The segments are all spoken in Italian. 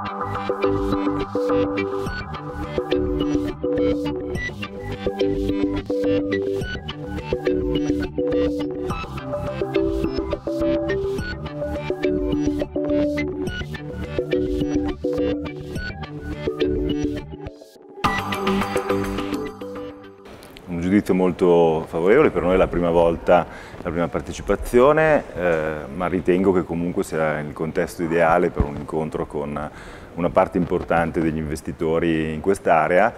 Thank you. Giudizio molto favorevole, per noi è la prima volta, la prima partecipazione, eh, ma ritengo che comunque sia il contesto ideale per un incontro con una parte importante degli investitori in quest'area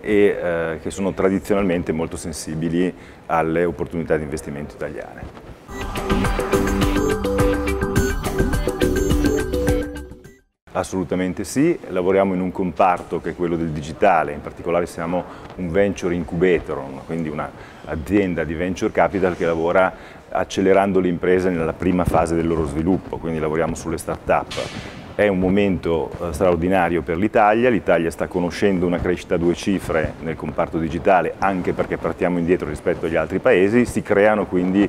e eh, che sono tradizionalmente molto sensibili alle opportunità di investimento italiane. Assolutamente sì, lavoriamo in un comparto che è quello del digitale, in particolare siamo un venture incubator, quindi un'azienda di venture capital che lavora accelerando le imprese nella prima fase del loro sviluppo, quindi lavoriamo sulle start-up è un momento eh, straordinario per l'Italia, l'Italia sta conoscendo una crescita a due cifre nel comparto digitale anche perché partiamo indietro rispetto agli altri paesi, si creano quindi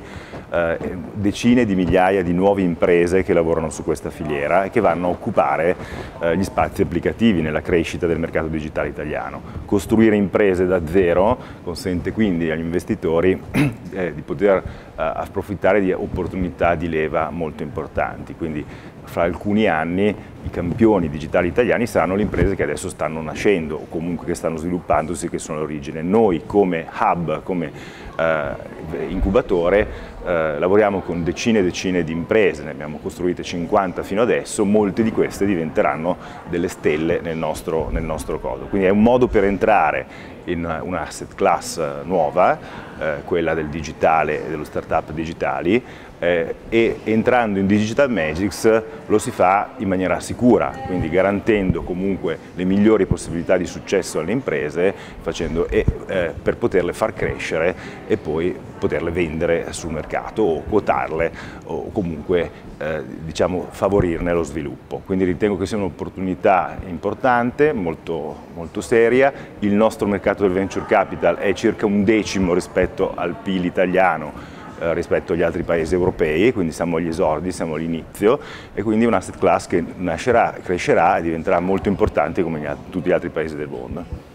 eh, decine di migliaia di nuove imprese che lavorano su questa filiera e che vanno a occupare eh, gli spazi applicativi nella crescita del mercato digitale italiano. Costruire imprese da zero consente quindi agli investitori di poter approfittare di opportunità di leva molto importanti, quindi fra alcuni anni i campioni digitali italiani saranno le imprese che adesso stanno nascendo o comunque che stanno sviluppandosi, che sono l'origine. Noi come hub, come eh, incubatore, eh, lavoriamo con decine e decine di imprese, ne abbiamo costruite 50 fino adesso, molte di queste diventeranno delle stelle nel nostro, nel nostro codo. Quindi è un modo per entrare in un'asset class nuova, eh, quella del digitale e dello startup digitali, eh, e entrando in Digital Magics lo si fa in maniera sicura, quindi garantendo comunque le migliori possibilità di successo alle imprese facendo, e, eh, per poterle far crescere e poi poterle vendere sul mercato o quotarle o comunque eh, diciamo, favorirne lo sviluppo. Quindi ritengo che sia un'opportunità importante, molto, molto seria. Il nostro mercato del venture capital è circa un decimo rispetto al PIL italiano eh, rispetto agli altri paesi europei, quindi siamo agli esordi, siamo all'inizio e quindi un asset class che nascerà, crescerà e diventerà molto importante come tutti gli altri paesi del mondo.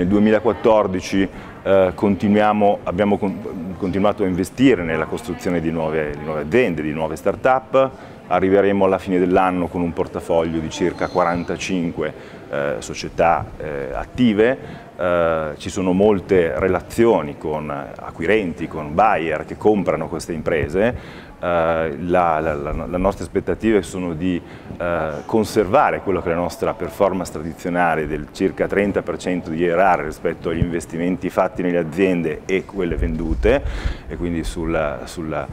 Nel 2014 eh, abbiamo continuato a investire nella costruzione di nuove, di nuove aziende, di nuove start-up, arriveremo alla fine dell'anno con un portafoglio di circa 45 eh, società eh, attive, eh, ci sono molte relazioni con acquirenti, con buyer che comprano queste imprese, Uh, la, la, la, le nostre aspettative sono di uh, conservare quello che è la nostra performance tradizionale del circa 30% di IRR rispetto agli investimenti fatti nelle aziende e quelle vendute e quindi sulla, sulla,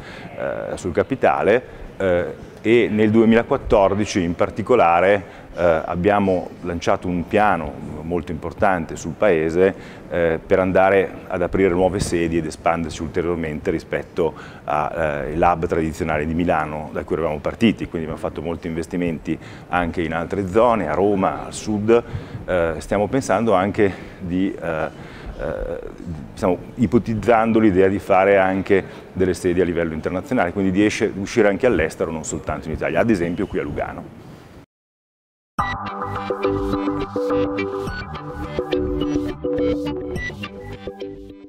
sul capitale. E nel 2014 in particolare eh, abbiamo lanciato un piano molto importante sul Paese eh, per andare ad aprire nuove sedi ed espanderci ulteriormente rispetto ai eh, lab tradizionali di Milano da cui eravamo partiti, quindi abbiamo fatto molti investimenti anche in altre zone, a Roma, al sud, eh, stiamo pensando anche di eh, eh, stiamo ipotizzando l'idea di fare anche delle sedi a livello internazionale, quindi di uscire anche all'estero, non soltanto in Italia, ad esempio qui a Lugano. Thank you.